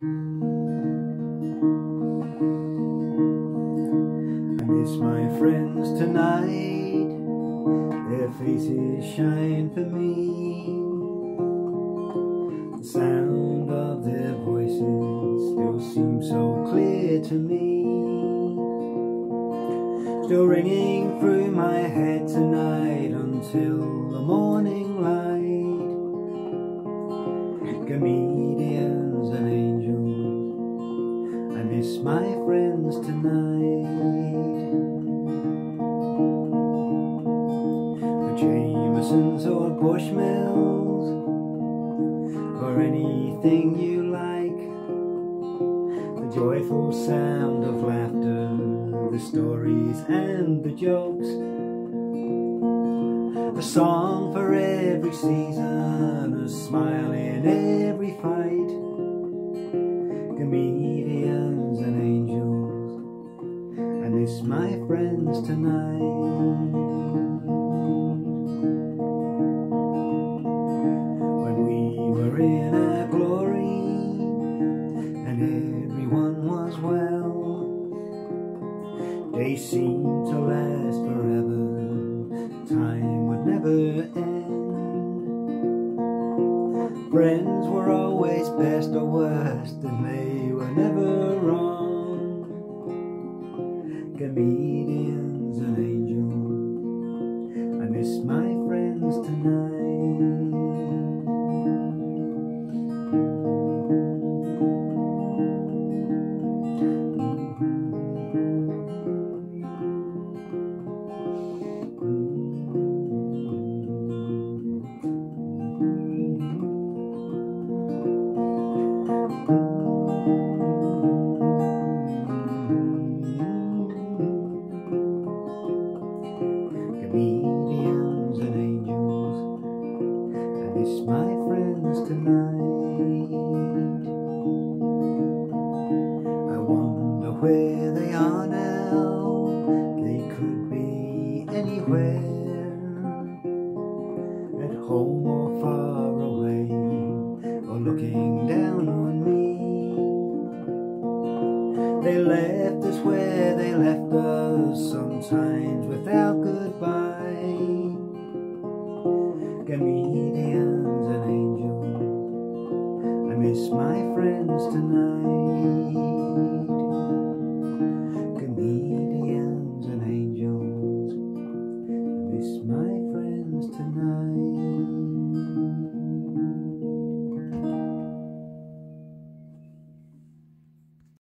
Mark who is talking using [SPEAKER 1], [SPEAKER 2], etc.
[SPEAKER 1] I miss my friends tonight, their faces shine for me. The sound of their voices still seems so clear to me. Still ringing through my head tonight until the morning light. Comedians miss my friends tonight. Jamesons or Bushmills, or anything you like. The joyful sound of laughter, the stories and the jokes. A song for every season, a smile in every fight. Friends tonight. When we were in our glory and everyone was well, they seemed to last forever. Time would never end. Friends were always best or worst, and they were never wrong. Comedians Comedians and angels, I miss my friends tonight. I wonder where they are now. They could be anywhere, at home or far away, or looking left us where they left us, sometimes without goodbye. Comedians and angels, I miss my friends tonight.